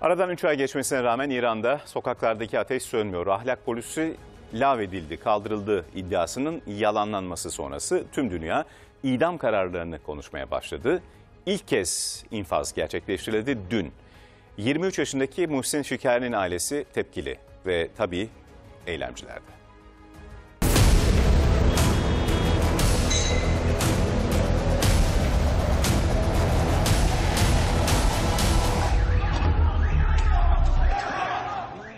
Aradan 3 ay geçmesine rağmen İran'da sokaklardaki ateş sönmüyor. Ahlak polisi lağvedildi, kaldırıldı iddiasının yalanlanması sonrası tüm dünya idam kararlarını konuşmaya başladı. İlk kez infaz gerçekleştirildi dün. 23 yaşındaki Muhsin Şikari'nin ailesi tepkili ve tabii eylemcilerde.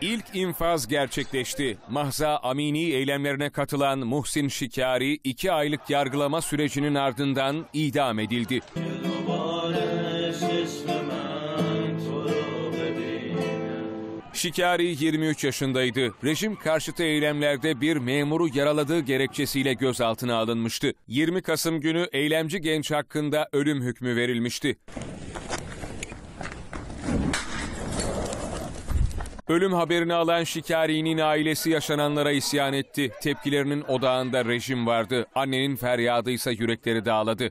İlk infaz gerçekleşti. Mahza Amini eylemlerine katılan Muhsin Şikari iki aylık yargılama sürecinin ardından idam edildi. Şikari 23 yaşındaydı. Rejim karşıtı eylemlerde bir memuru yaraladığı gerekçesiyle gözaltına alınmıştı. 20 Kasım günü eylemci genç hakkında ölüm hükmü verilmişti. Ölüm haberini alan Şikari'nin ailesi yaşananlara isyan etti. Tepkilerinin odağında rejim vardı. Annenin feryadıysa yürekleri dağladı.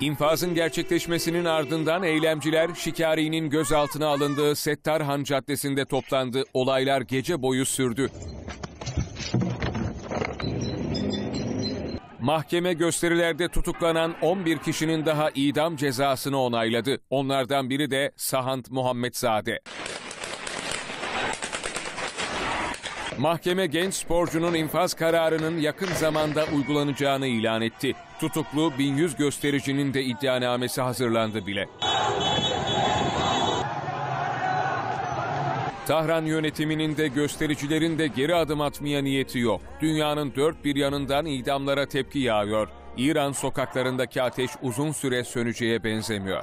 İnfazın gerçekleşmesinin ardından eylemciler Şikari'nin gözaltına alındığı Settarhan Caddesi'nde toplandı. Olaylar gece boyu sürdü. Mahkeme gösterilerde tutuklanan 11 kişinin daha idam cezasını onayladı. Onlardan biri de Sahant Muhammedzade. Mahkeme genç sporcunun infaz kararının yakın zamanda uygulanacağını ilan etti. Tutuklu 1100 göstericinin de iddianamesi hazırlandı bile. Tahran yönetiminin de göstericilerin de geri adım atmaya niyeti yok. Dünyanın dört bir yanından idamlara tepki yağıyor. İran sokaklarındaki ateş uzun süre söneceğe benzemiyor.